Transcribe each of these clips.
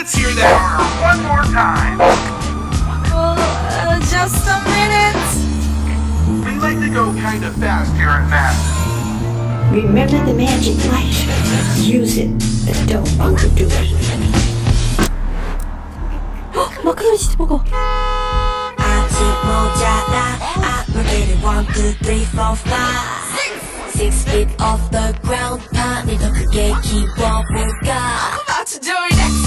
Let's hear that one more time. Uh, just a minute. We like to go kind of fast here at NASA. Remember the magic light. Use it, but don't overdo it. 마카로니 진짜 먹어. six feet off the ground 더 크게 About to do it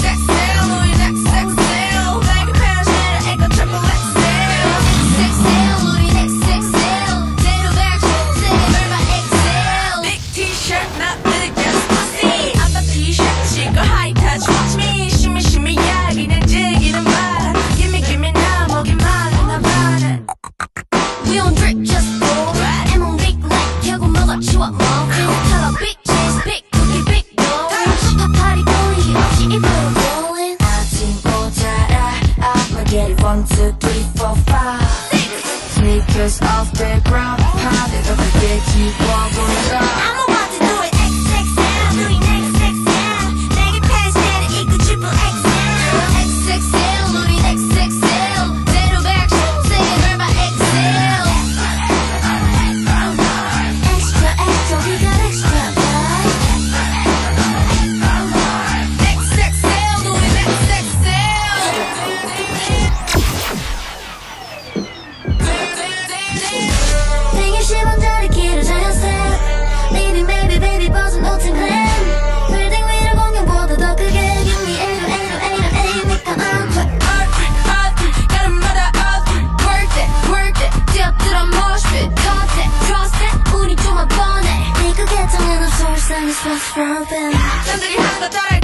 One, two, three, four, five. Sneakers off the ground, pop. Don't forget you on. sun is what's rubbing